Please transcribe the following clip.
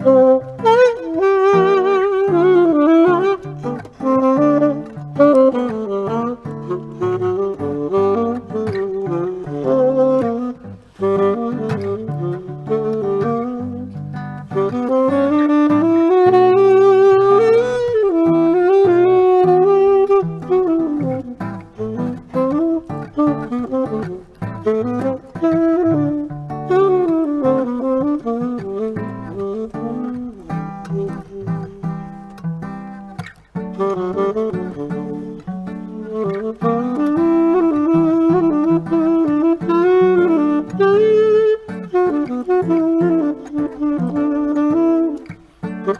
Oh. B